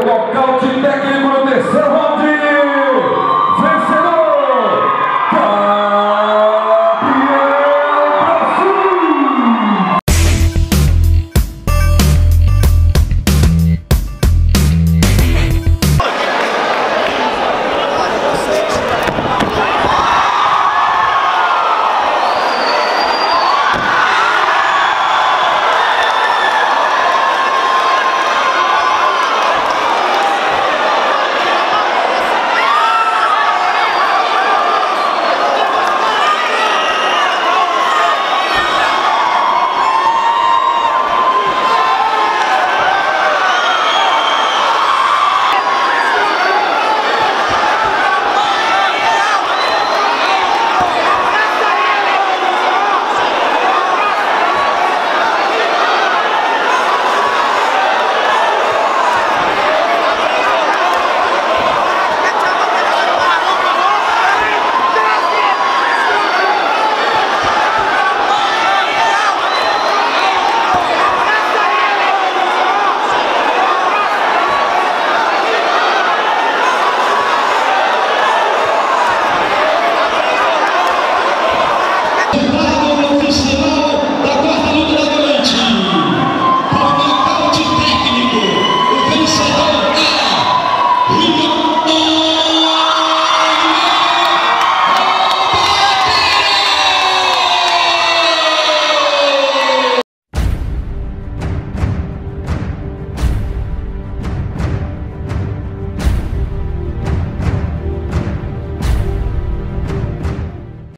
por nocaute técnico no terceiro.